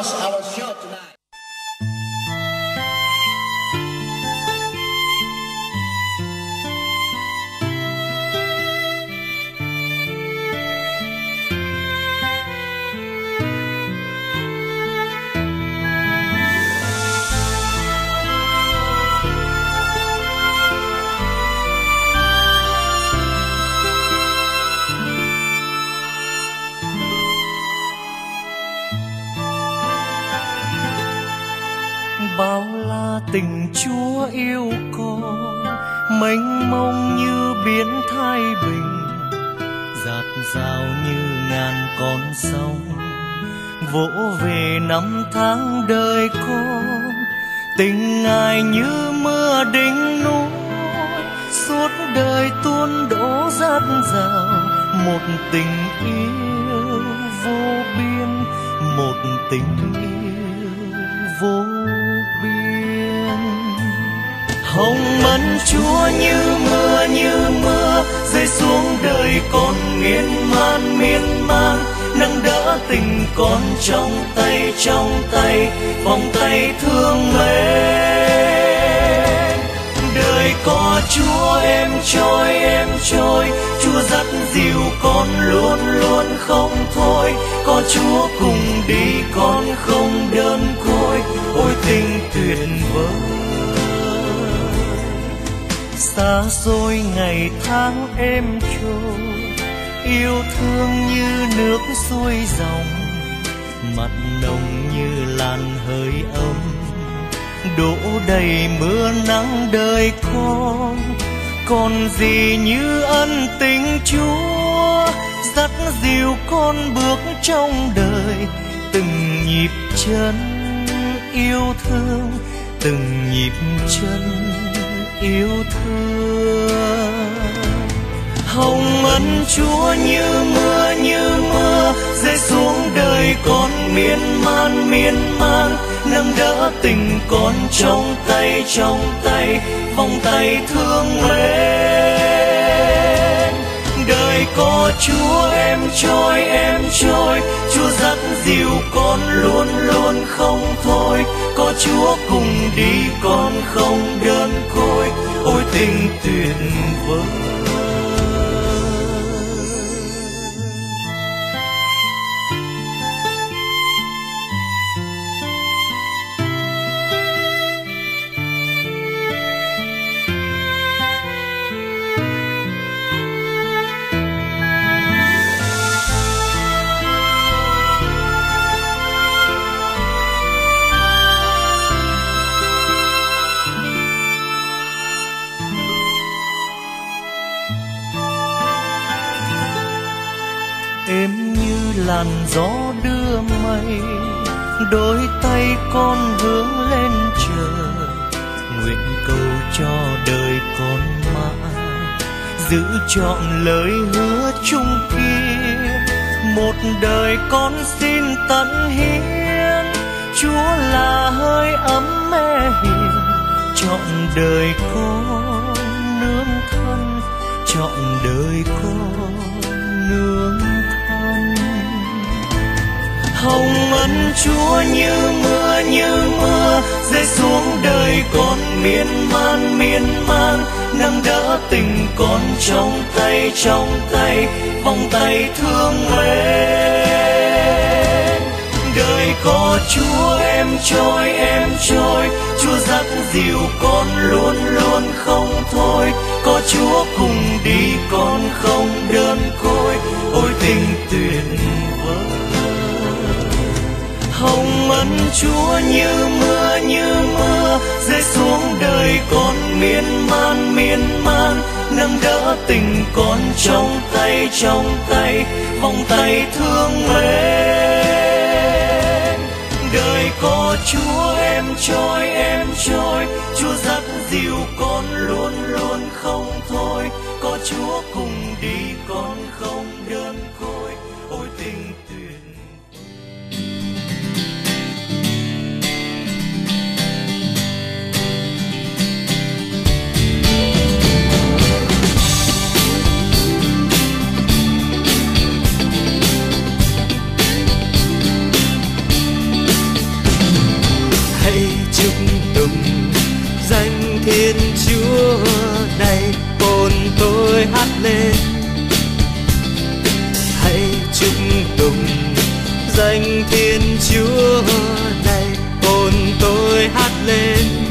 us our con miên man miên man, nâng đỡ tình con trong tay trong tay, vòng tay thương mến đời có chúa, em trôi em trôi, chúa dắt dìu con luôn luôn không thôi. Có chúa cùng đi, con không đơn côi. Ôi tình tuyệt vời. Giữ trọn lời hứa chung kia. Một đời con xin tận hiến, chúa là hơi ấm mẹ hiền. Trọn đời con nương thân trọn đời con nương thân. Hồng ân chúa như mưa như mưa, rơi xuống đời con miên man miên man nâng đỡ tình con trong tay trong tay vòng tay thương mến đời có chúa, em trôi em trôi, chúa dắt dìu con luôn luôn không thôi. Có chúa cùng đi, con không đơn côi. Ôi tình tuyệt vời hồng ân chúa như mưa như mưa, rơi xuống đời con miên man miên man. Nâng đỡ tình con trong tay trong tay, vòng tay thương mến. Đời có chúa, em trôi em trôi. Chúa dắt dìu con luôn luôn không thôi. Có chúa cùng đi con chúa này hồn tôi hát lên. Hãy chúc tụng danh thiên chúa này hồn tôi hát lên.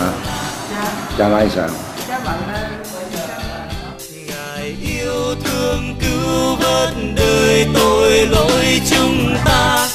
à. cha mai sợ ngài yêu thương cứu vớt đời tội lỗi chúng ta.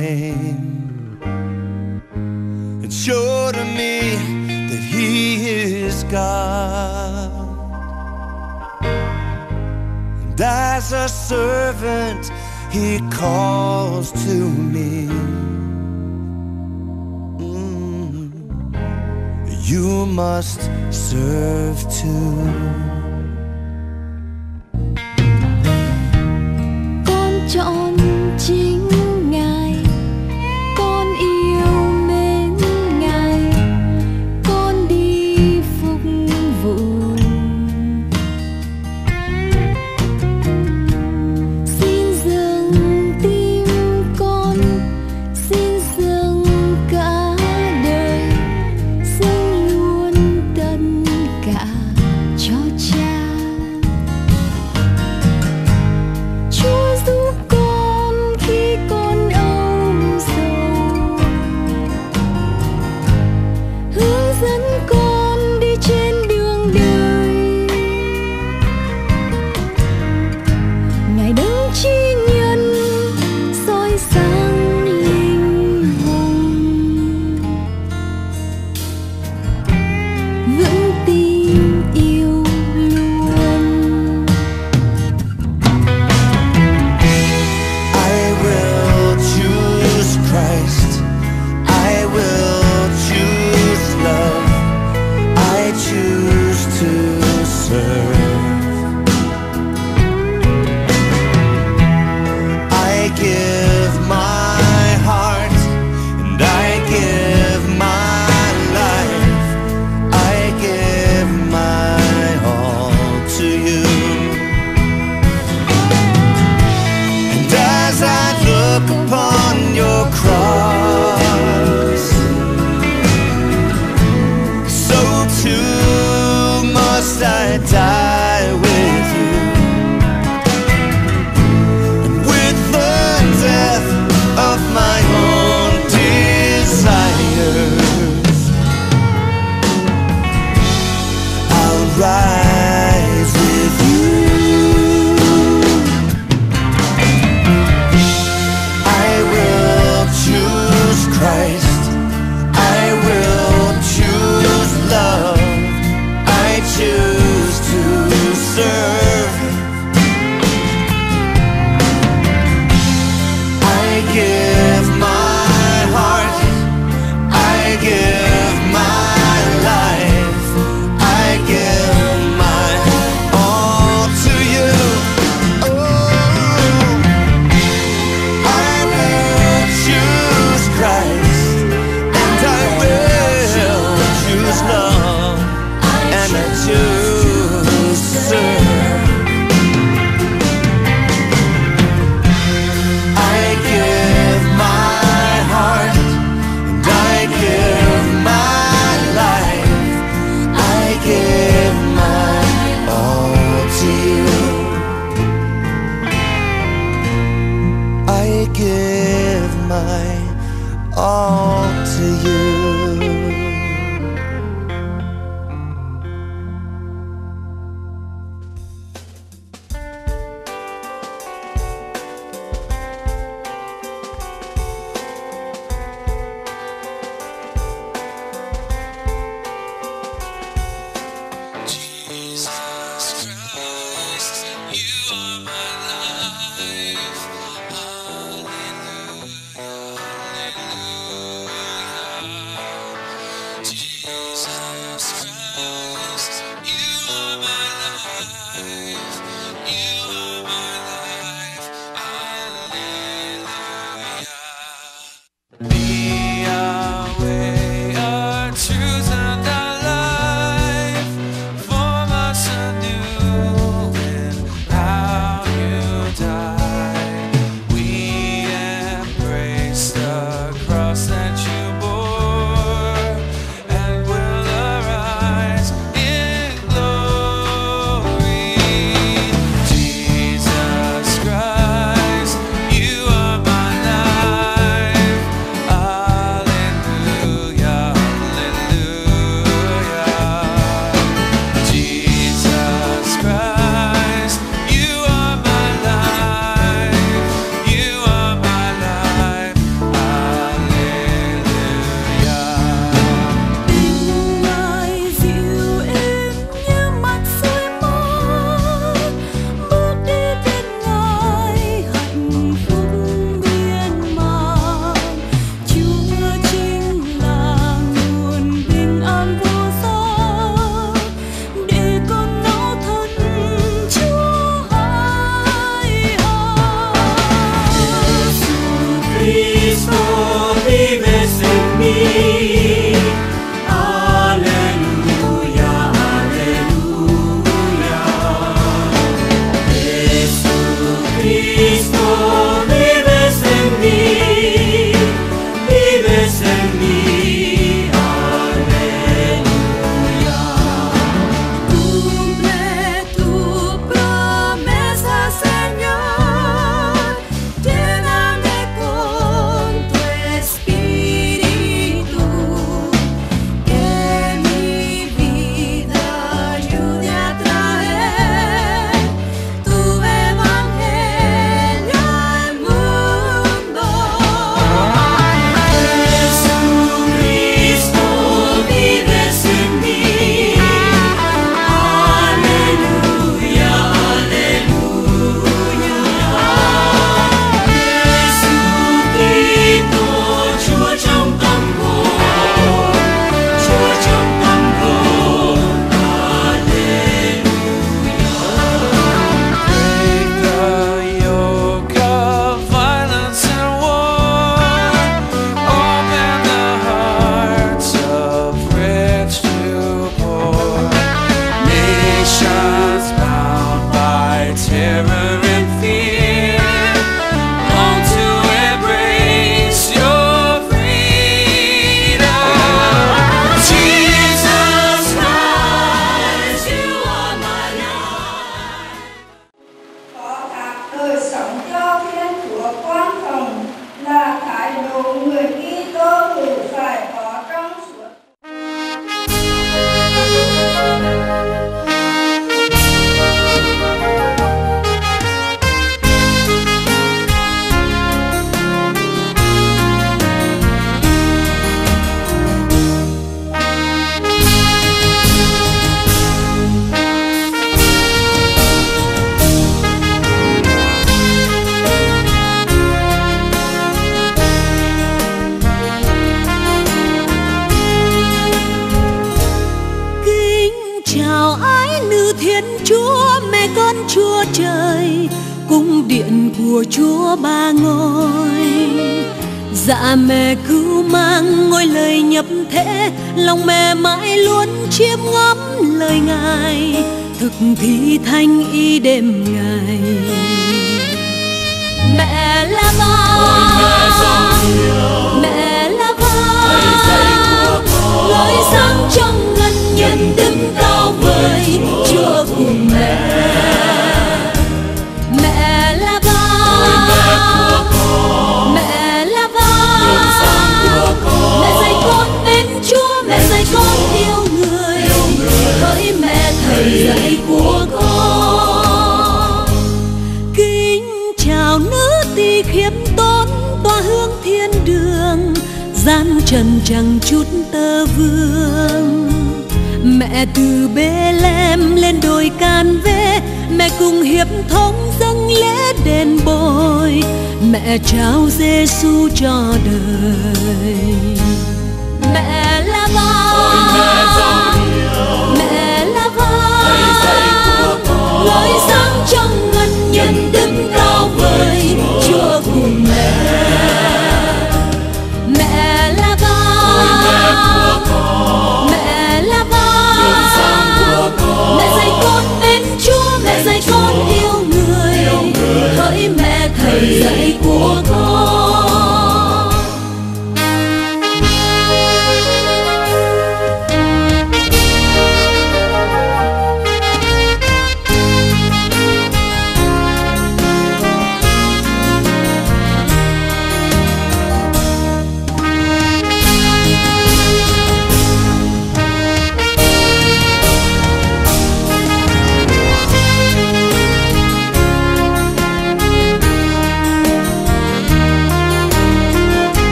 name and show to me that He is God. And as a servant, He calls to me. Mm. You must serve too.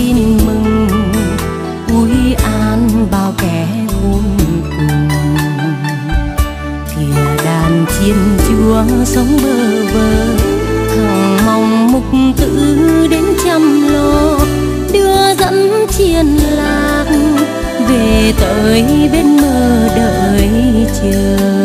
tin mừng. Vui an bao kẻ khôn cùng. Thìa đàn chiên chúa sống bơ vơ. Thằng mong mục tử đến chăm lo đưa dẫn chiên lạc. Về tới bên mơ đợi chờ.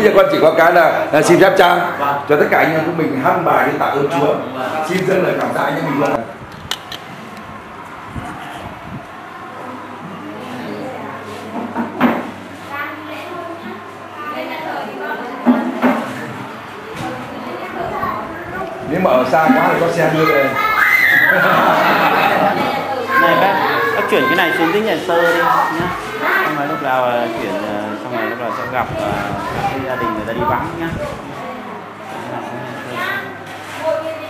bây giờ con chỉ có cái là, là xin phép cha vâng. cho tất cả anh em của mình hát bài để tạ ơn Chúa. Vâng, vâng. Xin dâng lời cảm tạ anh em mình luôn. Nếu mà ở xa quá thì có xe đưa về. Này bác bác chuyển cái này xuống cái nhà sơ đi nhá. Không phải lúc nào à, chuyển à, gặp ờ, các gia đình người ta đi vắng nhá. Oh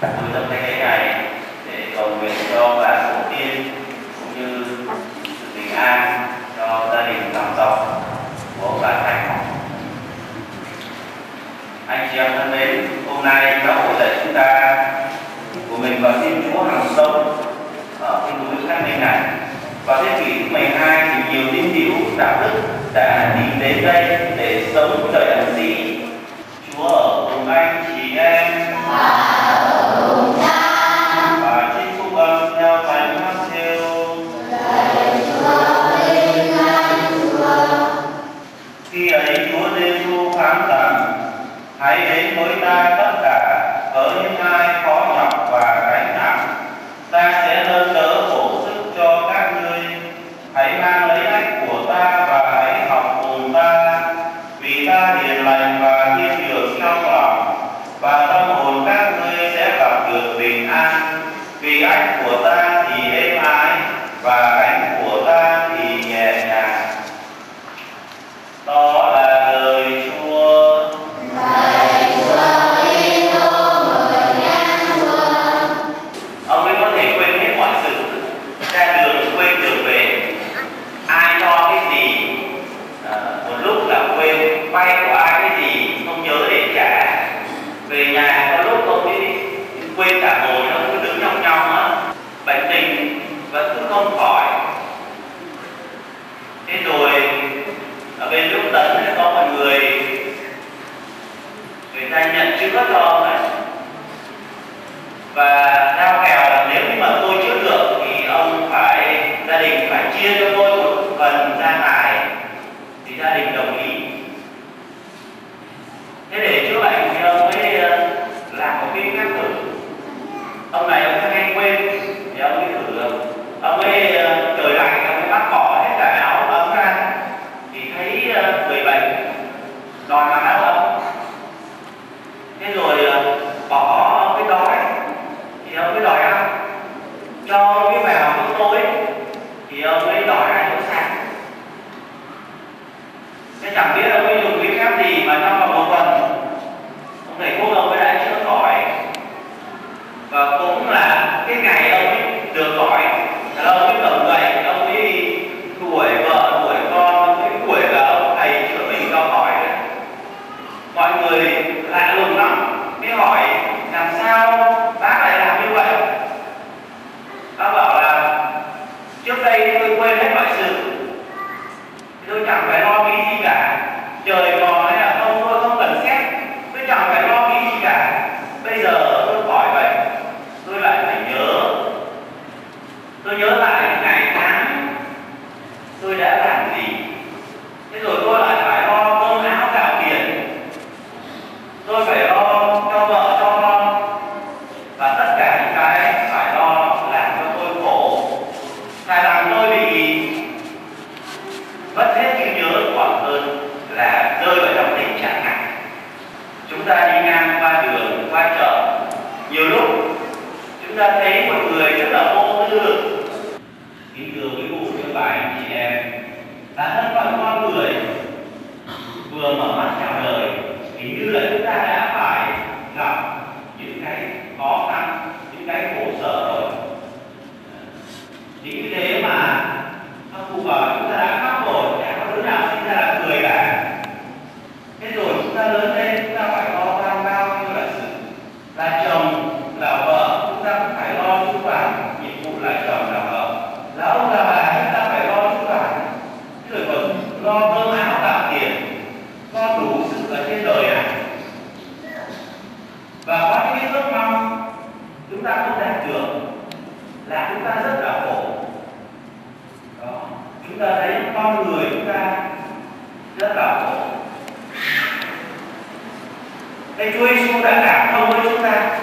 với tâm thánh lễ này để cầu nguyện cho bà tổ tiên cũng như sự bình an cho gia đình dòng tộc của bà thành anh chị em thân mến, hôm nay giáo hội dạy chúng ta của mình vào thiên chúa hàng sâu ở cái núi khát này. Và thế kỷ thứ 12 thì nhiều tín hữu đạo đức đã đi đến đây để sống đời Nên Chúa Giêsu đã cảm thông với chúng ta.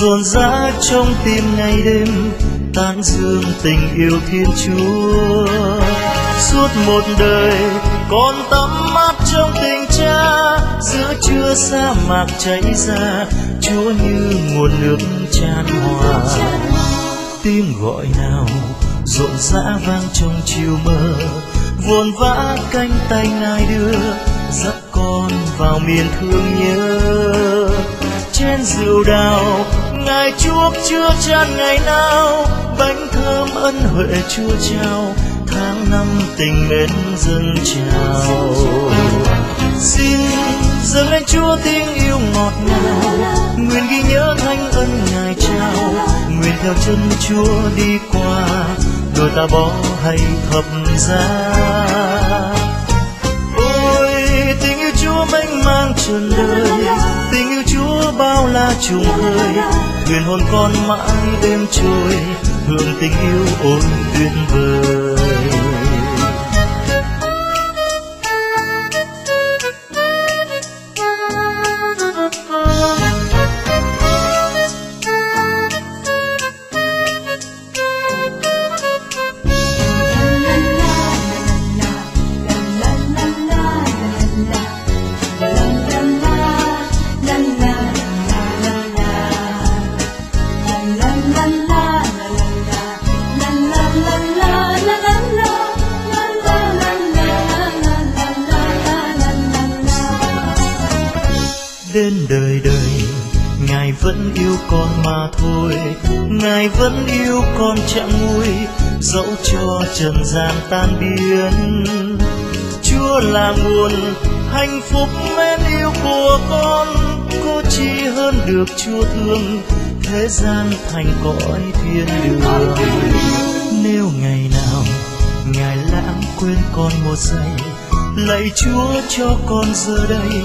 dồn dã trong tim ngày đêm tan dương tình yêu thiên chúa. Suốt một đời, con tắm mát trong tình cha, giữa chưa sa mạc cháy ra, chúa như nguồn nước tràn hòa. Tiếng gọi nào rộn rã vang trong chiều mơ vồn vã cánh tay ngài đưa, dắt con vào miền thương nhớ. Trên rìu đào ngài chuốc chưa tràn ngày nào, bánh thơm ân huệ chúa trao, tháng năm tình mến dâng chào. xin dâng lên chúa tiếng yêu ngọt ngào, nguyện ghi nhớ thanh ân ngài trao nguyện theo chân chúa đi qua, đôi ta bó hay thập giá mang trọn đời. Tình yêu chúa bao la trùng khơi. Thuyền hồn con mãi đêm trôi hương tình yêu ôn tuyệt vời. Đến đời đời. Ngài vẫn yêu con mà thôi. Ngài vẫn yêu con chẳng nguôi dẫu cho trần gian tan biến. Chúa là nguồn hạnh phúc mến yêu của con có chi hơn được chúa thương. Thế gian thành cõi thiên đường. Nếu ngày nào ngài lãng quên con một giây, lạy chúa cho con giờ đây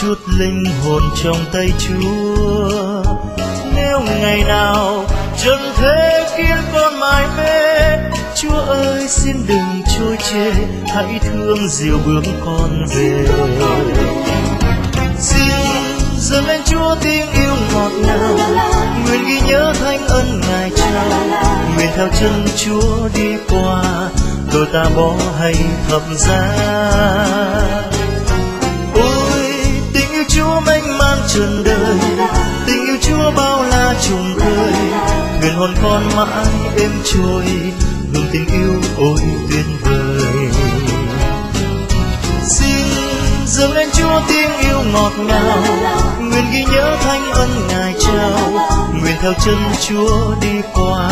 chút linh hồn trong tay chúa. Nếu ngày nào trần thế khiến con mải mê, chúa ơi, xin đừng trôi chê, hãy thương dìu bước con về. Xin dâng lên chúa tiếng yêu ngọt ngào, nguyện ghi nhớ thanh ân ngài trao nguyện theo chân chúa đi qua tôi ta bỏ hay thập giá. Trọn trần đời. Tình yêu chúa bao la trùng khơi. Nguyện hồn con mãi êm trôi hương tình yêu ôi tuyệt vời. Xin dâng lên chúa tiếng yêu ngọt ngào. Nguyện ghi nhớ thanh ân ngài trao. Nguyện theo chân chúa đi qua.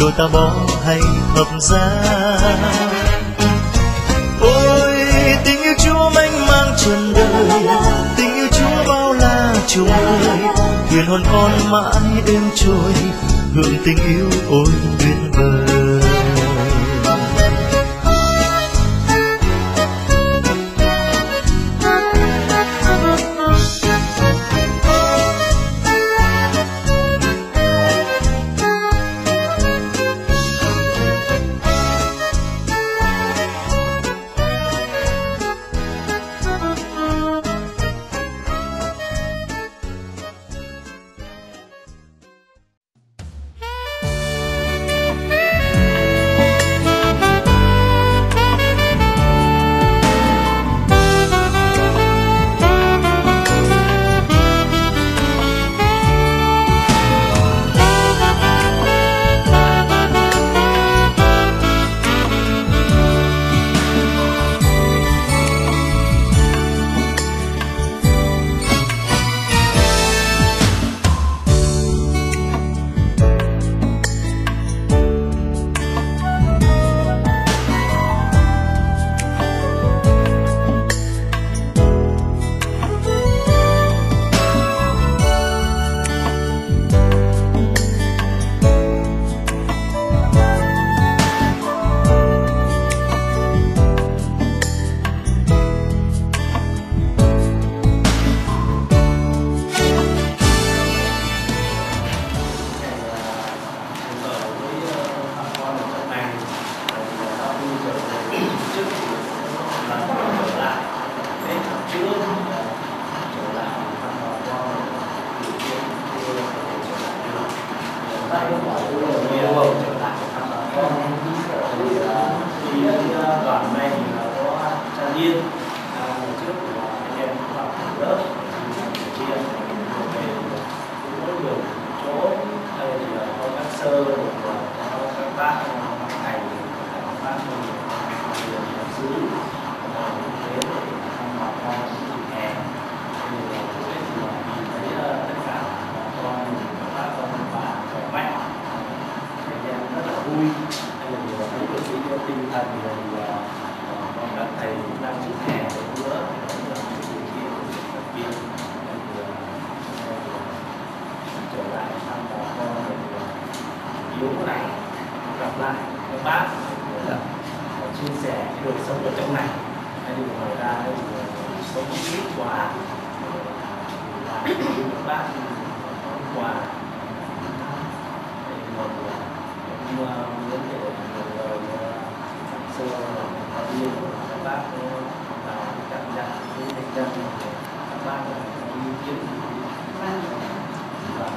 Đôi ta bỏ hay hợp ra. Ôi, tình yêu chúa mênh mang trần đời. tình trôi trùng thuyền hồn con mãi êm trôi hương tình yêu ôi tuyệt vời chia sẻ cái sống ở trong này. Hay thì mở ra thì ờ, sống ít ờ, quà. Bác quà để một nhưng mà muốn để lời sơ đi các bác vào cảm nhận cái thành chân các bác là ý kiến và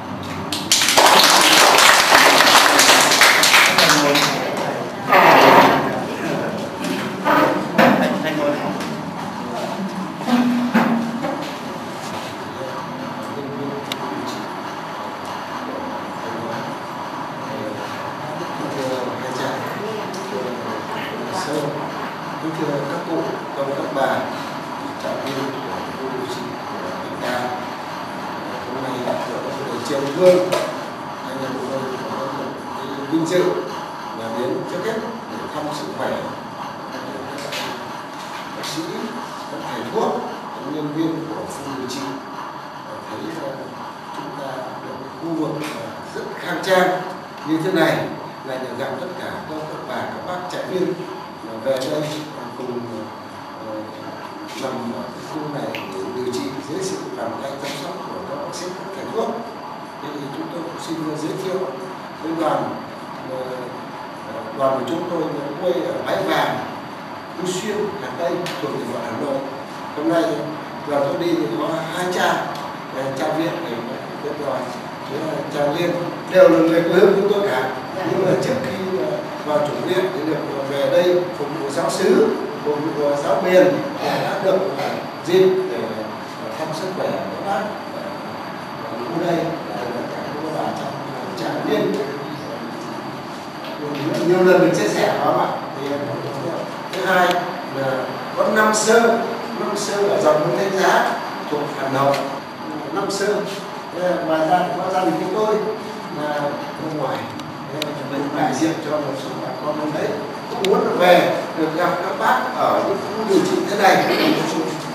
cho một số bà con hôm đấy. Cũng muốn được về được gặp các bác ở những khu điều trị thế này.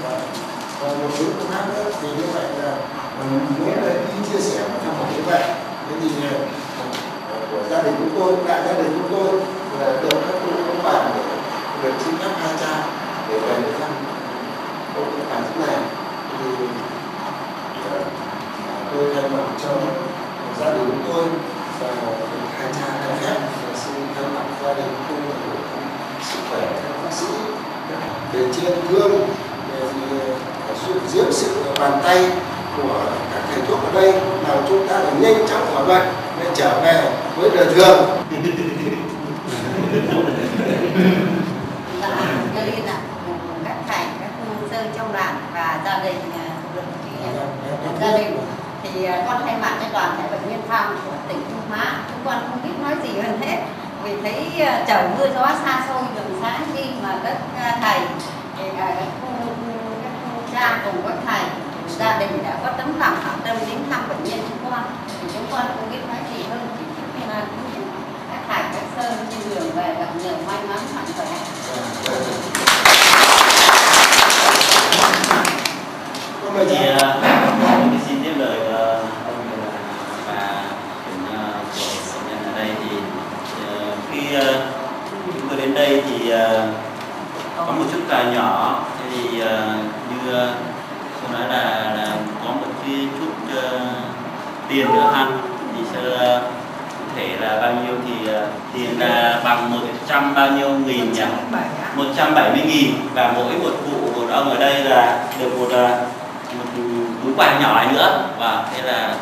Và, và một số công tác nữa. Thì như vậy là mình muốn là đi chia sẻ và thăm hỏi như vậy thế thì ờ, của gia đình chúng tôi đại gia đình chúng tôi là được các cô các bạn để được xin phép hai cha để về được thăm cô các bạn thế này. Thì ờ, tôi thay mặt cho gia đình chúng tôi và được hai cha cho phép và xin mặt gia đình được thăm sức khỏe các bác sĩ. Về trên thương về sự dưới sự bàn tay của các thầy thuốc ở đây nào chúng ta phải nhanh chóng khỏi bệnh để trở về với đời thường. Dạ, cho nên là các thầy, các cô sơ trong đoàn và gia đình à, được cái, gia đình thì à, con thay mặt cho toàn thể bệnh nhân phòng của tỉnh Thanh Hóa. Chúng con không biết nói gì hơn hết. Vì thấy à, trời mưa gió xa xôi, đường xá đi mà các à, thầy các cô các cô cha cùng các thầy, gia đình đã có tấm lòng hảo tâm đến thăm bệnh nhân chúng con. Thì chúng con không biết nói gì hơn. Chỉ chúc là các thầy, các sơn trên đường về gặp nhiều may mắn mạnh khỏe Thank you tôi xin tiếp lời ờ, ông và trưởng ờ, của bệnh nhân ở đây thì ờ, khi ờ, chúng tôi đến đây thì ờ, Ờ, có một chút quà nhỏ. Thế thì ờ, như sơ tôi nói là, là có một cái chút ờ, tiền nữa ha. Thì sơ cụ thể là bao nhiêu thì tiền là bằng 100 bao nhiêu nghìn nhỉ? 170 nghìn. Và mỗi một vụ của ông ở đây là được một một túi quà nhỏ nữa. Và thế là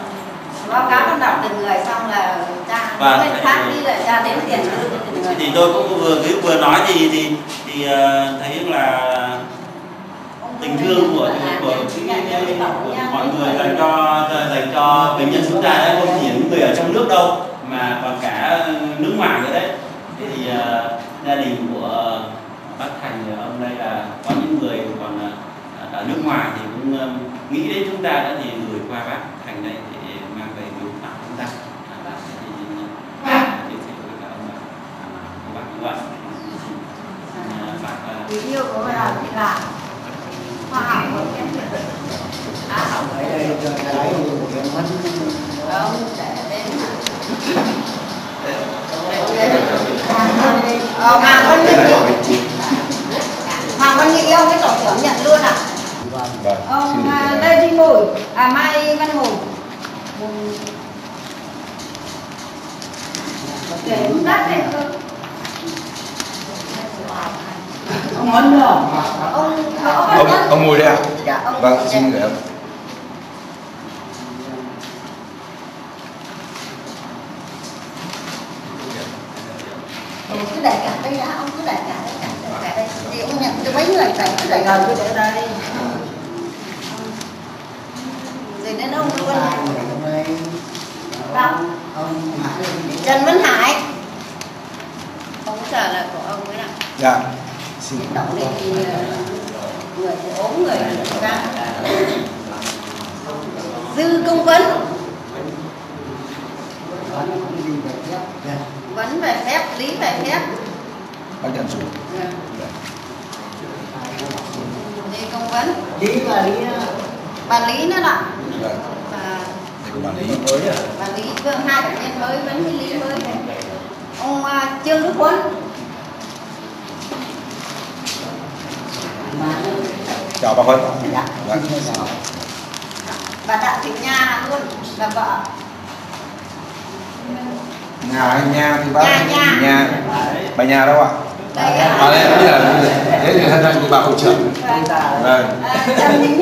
báo cáo con đọc từng người xong là cha Vâng, thì- đi là cha đến tiền cho từng người. Thì tôi cũng vừa cứ vừa nói thì thì thì ờ, thấy là tình thương của của, của mọi người dành cho dành cho bệnh nhân chúng ta đấy không chỉ những người ở trong nước đâu mà còn cả nước ngoài nữa đấy. Thế thì ờ, gia đình của bác thành ông đây là có những người còn ờ, ở nước ngoài thì cũng ờ, nghĩ đến chúng ta đã thì gửi qua bác thành đây để mang về biếu tặng chúng ta. À, thế thì ờ, giới thiệu với cả ông bà các bác như vậy bác người yêu của mình là là hoa hậu của em à hậu ở đây. Cho cái cái mất ông sẽ đến Ờ, Hoàng Văn Nghị. Hoàng Văn Nghị ông cái tổng trưởng nhận luôn à? Ông à, Lê Duy Mùi, à Mai Văn Hùng Để tác này cơ ông mấn nữa Ông ông ngồi đây à Dạ, ông vâng xin đây. gửi ông cứ đẩy cả đây đã, ông cứ đẩy cả đây, đẩy cả đây Thì ông nhận cho mấy người đẩy cứ đẩy gần cứ để đây. Rồi đến ông luôn. Vâng Trần Văn Hải. Ông giờ là của ông ấy ạ. Dạ. Xin Đậu lên thì ờ, người thì ốm người thì ra Dư Công Vấn. Gì về phép vẫn về phép. Lý về phép bác nhận xuống thì công vấn. Lý là lý bà lý nữa nọ vâng bà để có bản lý bà lý vương hai bệnh nhân mới vẫn cái lý mới ông à, trương đức huấn. Chào bác Huân Dạ. vâng bà đặng thị nha luôn là vợ. Nhà hay nha thì bác Nha, nha. nhà bà nhà đâu ạ? À là đây giờ thế thì thân anh của bà hội trưởng. Vâng. À, trần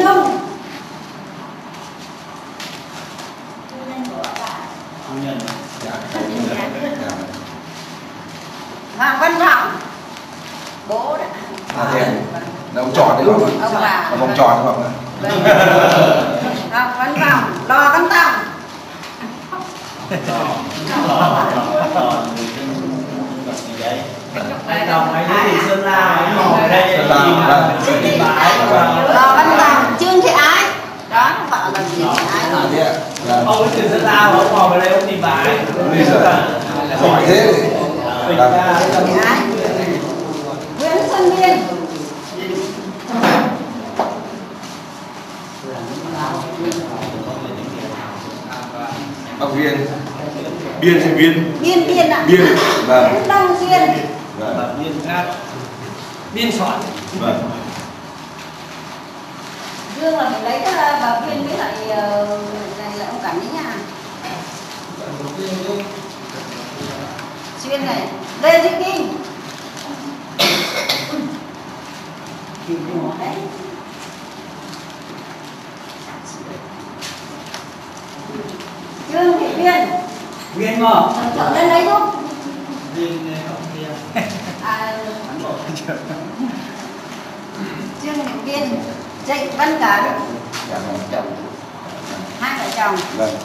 thị nhung dạ hoàng văn trọng bố đã à thế à? là ông tròn đấy ạ ông bà vòng tròn đấy bác ạ Vâng. Hoàng văn trọng lo văn trọng Hai đồng hay cái gì Sơn La mỏi đây Sơn La, vâng. đi bãi lo văn trọng trương thị ái đó vợ là trương thị ái à thế ạ Vâng. Ông ấy từ mà ông mò vào đây ông Bây giờ giỏi thế nguyễn xuân biên. Bác viên biên hay viên. Biên biên ạ biên vâng đông biên vâng biên soạn. Vâng dương là mình lấy cái bà biên với lại ờ, này là ông cảnh đấy nha xuyên này lê thị kim. Đấy. trương thị biên biên mà trở lên lấy giúp biên ông kia. À, trương thị biên trịnh văn cẩn dạ vâng hai vợ chồng vâng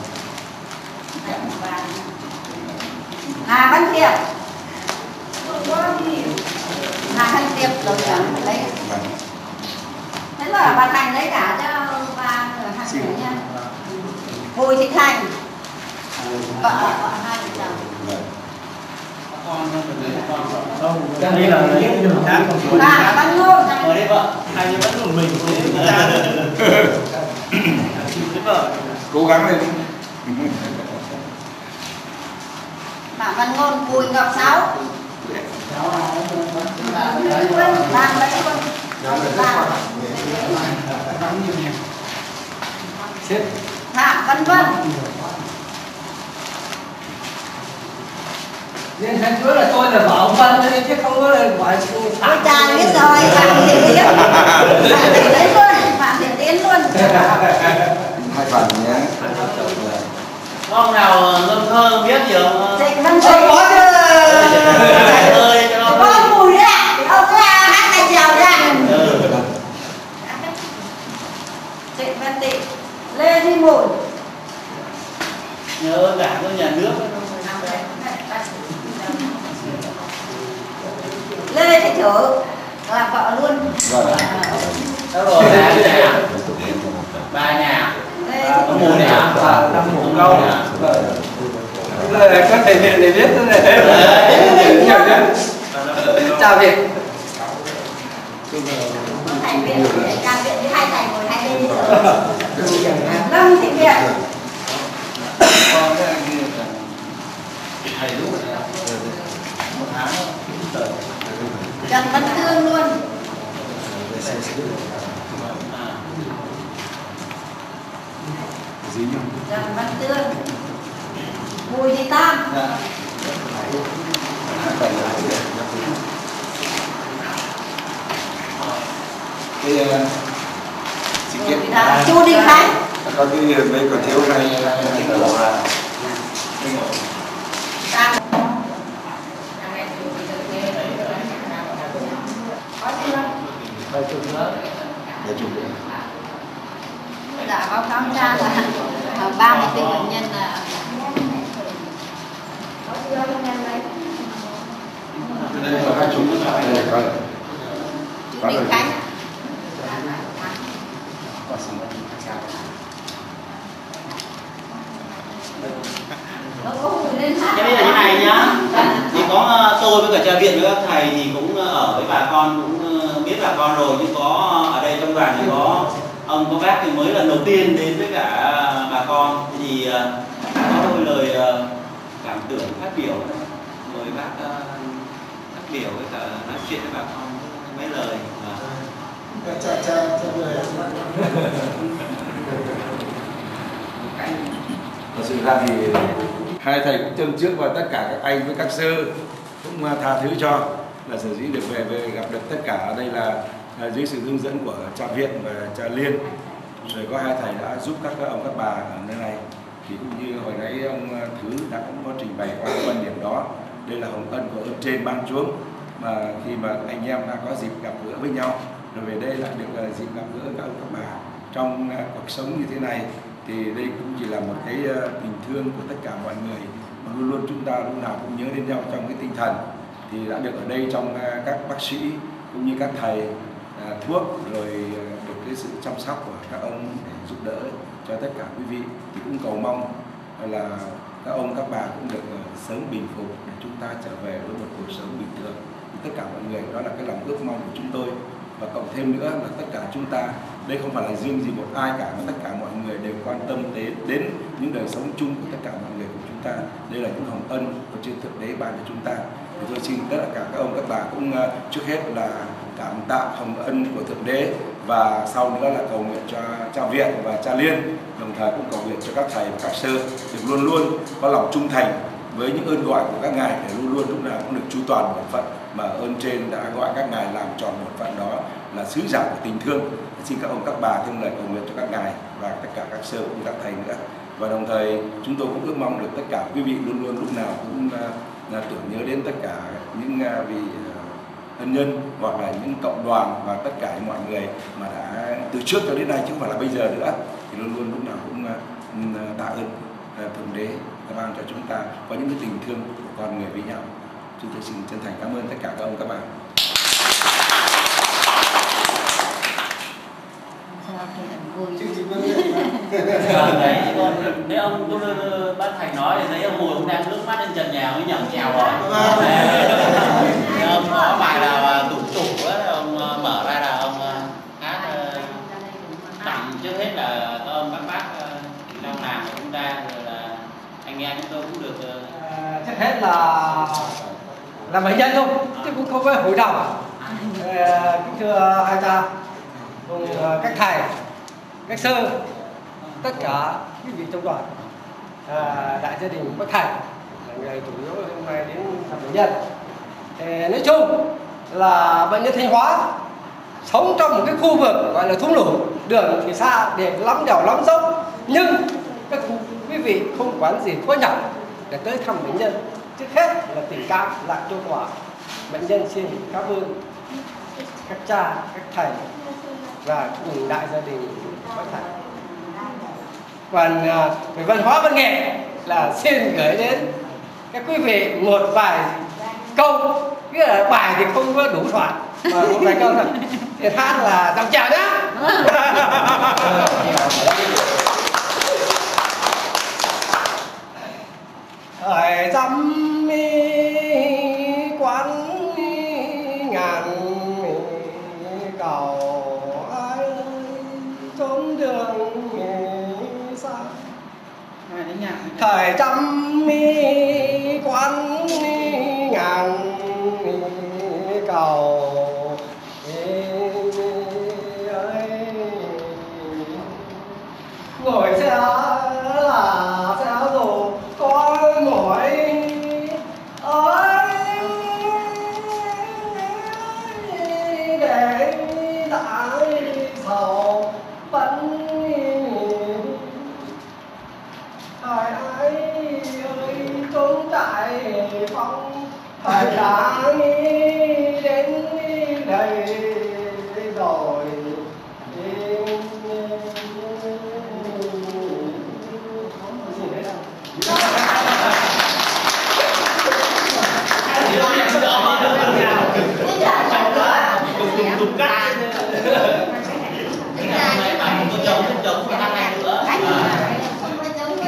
Hà Văn Tiệp Hà Văn Tiệp đội trưởng lấy vâng thế là bà Thành lấy cả cho ba người hai người nha Bùi Thị Thành vợ vợ hai vợ chồng vâng đây là những đường khác bà Văn Ngôn ở đây vợ hai đứa vẫn một mình Thế vợ cố gắng lên. Bà Văn Ngôn Bùi Ngọc Sáu. Đấy luôn. Làm Phạm Văn Vân. Nên tháng trước là tôi là vợ ông Vân đấy chứ không có là cô Ôi cha biết rồi Phạm Thị Tiến. Phạm Thị lấy luôn Phạm Thị Tiến luôn hai phần nhé. Ông nào ngâm thơ biết gì không? Trịnh Văn Không Trịnh có chứ Thầy ơi cho nó Có mùi đấy ạ. Ông ra hát này chào ra Trịnh Văn Tị Lê Thị Mùi. Nhớ cả của nhà nước Lê Thị Thử. Là vợ luôn. Vâng. Đâu rồi ba nhà ba nhà Lê Thị có mùi này à Năm Có thể để biết thế này Chào Việt Vâng, Việt Viện thì hai thầy ngồi hai bên Lâm Thị Việt Trần Văn Tương luôn. Trần Văn Tương Bùi Thị Tam. Cái ờ, sự Bùi kiện Thị Tam. Chu Đình Khánh. Có cái đây còn thiếu này Tam Có chưa? để chụp được là báo cáo cha là ờ, ba 34 bệnh nhân là bệnh nhân là hai này đây coi Chu Đình Khánh nó có có tôi với cả cha viện với các thầy thì cũng ờ, ở với bà con cũng biết bà con rồi, nhưng có ở đây trong đoàn thì có ông có bác thì mới lần đầu tiên đến với cả bà con. Thì ờ, có đôi lời ờ, cảm tưởng phát biểu mời bác ờ, phát biểu với cả nói chuyện với bà con mấy lời. Cha cha cha người Thật sự ra thì hai thầy cũng châm trước và tất cả các anh với các sơ cũng tha thứ cho là sở dĩ được về về gặp được tất cả. Ở đây là dưới sự hướng dẫn của cha viện và cha liên rồi có hai thầy đã giúp các ông, các bà ở nơi này. Thì cũng như hồi nãy ông ờ, thứ đã cũng có trình bày qua cái quan điểm đó. Đây là hồng ân của ơn trên ban xuống mà khi mà anh em đã có dịp gặp gỡ với nhau, rồi về đây lại được ờ, dịp gặp gỡ các ông, các bà trong ờ, cuộc sống như thế này, thì đây cũng chỉ là một cái tình thương của tất cả mọi người. Mà luôn luôn chúng ta lúc nào cũng nhớ đến nhau trong cái tinh thần. Thì đã được ở đây trong các bác sĩ cũng như các thầy À, thuốc, rồi à, được cái sự chăm sóc của các ông để giúp đỡ cho tất cả quý vị. Thì cũng cầu mong là các ông, các bà cũng được à, sớm bình phục để chúng ta trở về với một cuộc sống bình thường. Thì tất cả mọi người, đó là cái lòng ước mong của chúng tôi. Và cộng thêm nữa là tất cả chúng ta, đây không phải là riêng gì một ai cả, mà tất cả mọi người đều quan tâm đến đến những đời sống chung của tất cả mọi người của chúng ta. Đây là những hồng ân của trên thượng tế ban cho chúng ta. Thì tôi xin tất cả các ông, các bà cũng trước hết là cảm tạ hồng ân của thượng đế và sau nữa là cầu nguyện cho cha viện và cha liên đồng thời cũng cầu nguyện cho các thầy và các sơ được luôn luôn có lòng trung thành với những ơn gọi của các ngài để luôn luôn lúc nào cũng được chu toàn bổn phận. Mà ơn trên đã gọi các ngài làm tròn bổn phận đó là sứ giả của tình thương. Xin các ông các bà thêm lời cầu nguyện cho các ngài và tất cả các sơ cũng các thầy nữa. Và đồng thời chúng tôi cũng ước mong được tất cả quý vị luôn luôn lúc nào cũng là tưởng nhớ đến tất cả những uh, vị uh, ân nhân hoặc là những cộng đoàn và tất cả mọi người mà đã từ trước cho đến nay chứ không phải là bây giờ nữa thì luôn luôn lúc nào cũng uh, tạ ơn uh, thượng đế đã ban cho chúng ta có những cái tình thương của con người với nhau. Chúng tôi xin chân thành cảm ơn tất cả các ông các bà Vâng, đấy con thấy ông tôi bác thầy nói thì thấy ông ngồi ông đang nước mắt trên trần nhà mới nhẩm chèo rồi. Ông có bài nào tủ tủ á ông ờ, mở ra là ông ờ, hát ờ, tặng trước hết là các ông các bác ờ, trong của chúng ta rồi là anh em chúng tôi cũng được À, trước hết là là bệnh nhân thôi chứ cũng không có hội đồng. À, kính thưa hai ta cùng các thầy các sư tất cả quý vị trong đoàn. À, đại gia đình bác thầy là người chủ yếu hôm nay đến thăm bệnh nhân nói chung là bệnh nhân thanh hóa sống trong một cái khu vực gọi là thung lũng, đường thì xa để lắm đèo lắm, dốc. Nhưng các quý vị không quản gì khó nhọc để tới thăm bệnh nhân. Trước hết là tình cảm lại cho quả. Bệnh nhân xin cảm ơn các cha, các thầy và cùng đại gia đình bác thầy. Còn à, về văn hóa văn nghệ là xin gửi đến các quý vị một vài câu nghĩa là bài thì không có đủ soạn mà một vài câu thôi. Thì hát là dòng chào nhá. Thời dăm mi quán ngàn cầu ai trốn đường xa thời trăm mi quán ngàn cầu. Ngồi xe là xe dù có ngồi. Ơi để tại sầu vẫn thời ấy ơi trốn tại phong thời đã đến đây rồi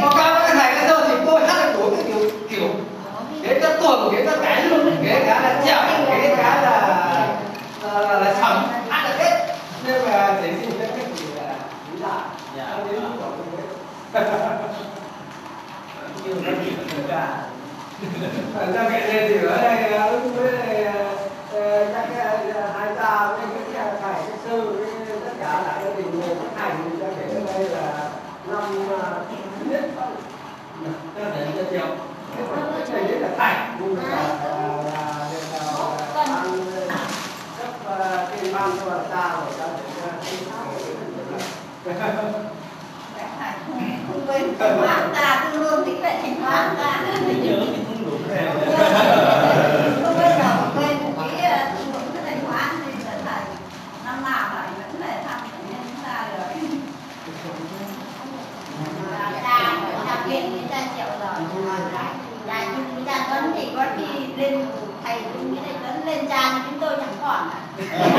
báo cáo với thầy cái giờ thì tôi hát được đủ cái kiểu kiểu đến các tuồng đến các cái luôn dạ nhiều cái gì cũng cả Thành ra mẹ lên thì ở đây ờ, với lại, ờ, ờ, các cái, hai cha với các cái thầy các sư với tất cả là gia đình người chấp hành thể ở đây là năm thứ nhất cho thể cho triệu thầy nhất là thầy cũng là cái ban cho cha rồi cho thể không quên Uh,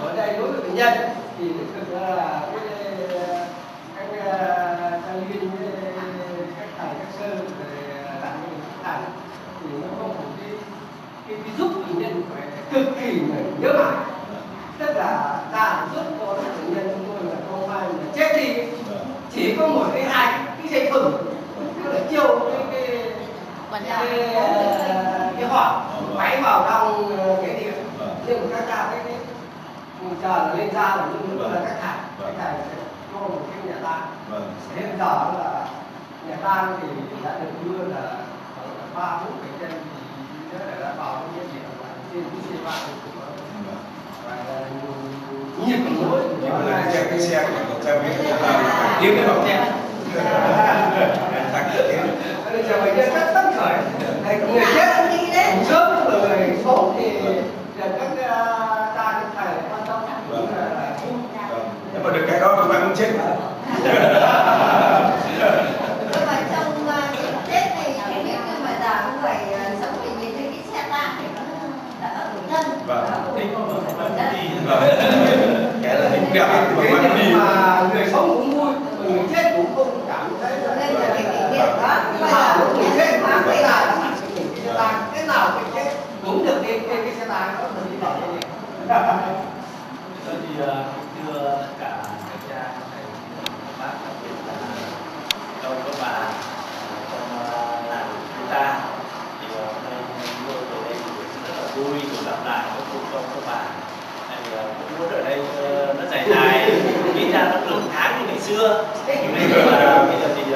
ở đây đối với bệnh nhân thì thực ra là cái các liên với các thầy các sư về đảng các thầy thì nó có một cái cái, cái giúp bệnh nhân phải cực kỳ phải nhớ mãi tức là ta giúp cho bệnh nhân chúng tôi là không ai mà chết đi chỉ có một cái hai cái dây thừng tức là chiêu cái cái cái, cái, ờ, cái họp máy vào trong ờ, cái điện nhưng mà các cái cái chờ là lên ra là mà là các thầy các thầy sẽ cho một cái nhà tang. Hiện giờ là nhà tang thì đã được đưa là ba bốn bệnh nhân thì đã đã vào cái viện là trên cái xe ba của và nhiều lối nhưng mà là cái xe của cha viện là tiếng cái bọc xe Bây giờ bệnh nhân rất phấn khởi. Người chết ngủ sớm rồi người sống thì nó đỡ tủi thân. Vâng. Đỡ tủi thân. cái là hình đẹp mà Thế bạn đi. Nhưng mà người sống cũng vui người chết cũng không cảm thấy là Nên là cái kỷ niệm đó. Bây mà giờ người cũng chết chết mà cái bây là giờ cái cái nào cái chết cũng được đi cái xe tang đó mình đi vào cái thưa tất cả các cha, các thầy, các bác, đặc biệt là ông các bà ờ, trong ờ, làng chúng ta thì hôm nay chúng tôi về đây thì rất là vui được gặp lại các cô ông các bà. Tại ờ, cũng muốn ở đây nó dài dài nghĩ ra nó được tháng như ngày xưa. Nhưng mà bây giờ thì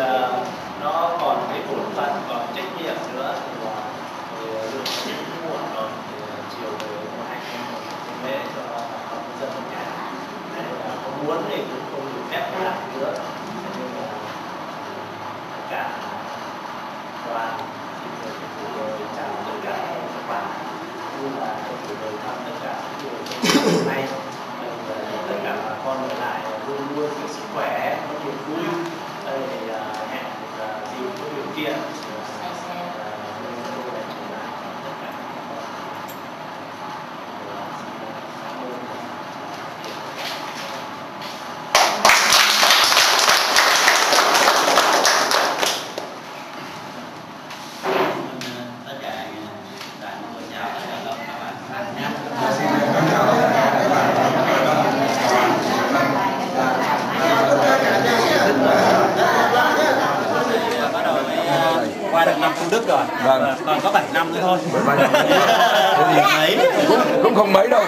nó còn cái bổn phận còn trách nhiệm nữa thì ờ, thì ờ, được cũng muộn rồi thì ờ, chiều về có hai anh em một lễ cho họ dân trong nhà Nên là có muốn thì cũng không được phép làm nữa. Cho nên là tất cả đoàn thì người cũng gửi lời chào tất cả các bạn như là tôi gửi lời thăm tất cả những người trong hôm nay tất cả bà con ở lại luôn luôn có sức khỏe có niềm vui. Đây thì hẹn được ờ, à, dịp có điều kiện thì, ờ, ờ, tôi tôi lại trở lại tất cả các con Ờ, xin cảm ơn tất cả đoàn của chào tất cả các bạn nhé bắt đầu mới qua được năm công đức rồi Vâng. còn có 7 năm nữa thôi Thế thì cũng, cũng không mấy đâu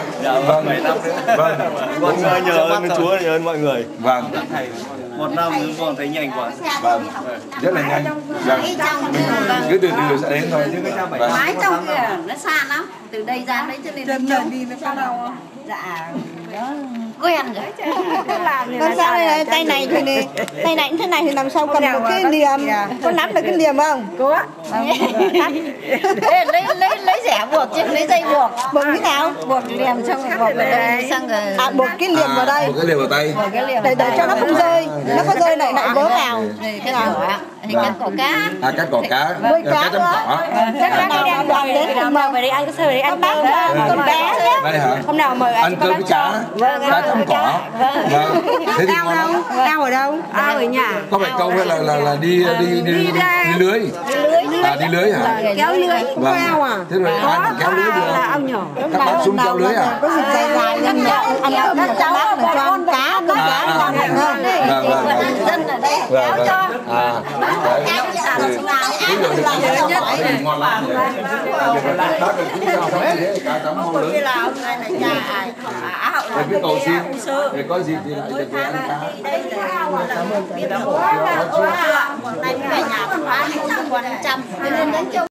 vâng bảy năm nữa vâng Con ơi, nhờ ơn Chúa nhờ ơn mọi người. vâng Một năm nữa con thấy nhanh quá. vâng rất là nhanh. Vâng. Cứ từ từ sẽ đến thôi. vâng. mãi trong kia nó xa lắm. Từ đây ra đấy cho nên Chân trông đi nó có đau không? dạ quen rồi. Làm sao đây? Tay này thì này, tay này thế này thì làm sao cầm được cái liềm Có nắm được cái liềm không? có. Ê, lấy buộc chứ lấy dây buộc. Buộc thế nào? buộc liềm xong rồi buộc vào đây. Xong rồi À buộc cái liềm vào đây. Một cái liềm vào tay. Buộc cái liềm để để cho nó không rơi. Nó có rơi lại lại vớ vào. Đây, cái cửa thì cái cổ cá. À cắt cỏ cá. Nuôi cá chấm cỏ. Chắc là đang đoàn đến cùng mời về đi ăn sơ về đi ăn bác con bé đây hả? Hôm nào mời ăn cơm với cá cá chấm cỏ vâng. thế thì ngon lắm. Ao ở đâu? Ao ở nhà. Có phải câu hay là là là đi đi đi lưới? À đi lưới hả? Kéo lưới vâng. ao à? thế rồi mà kéo lưới được là ao nhỏ. Các bác xuống kéo lưới à? Có dịch dài dài lên mẹ ăn nhà các bác là cho ăn cá có À, cá à. ngon hơn vâng vâng vâng. dân ở đây. Vâng kéo cho. Vâng à đấy. Ví dụ được hỏi thì ngon lắm. Vậy. Bác ơi, cũng sao thế? Cá chấm mong lớn. là hôm nay là cha ai à hậu Rồi biết cầu xin. để có dịp thì lại được ăn cá. đây là biết được quá là quá này về nhà quá này cũng còn trăm. Cho nên đến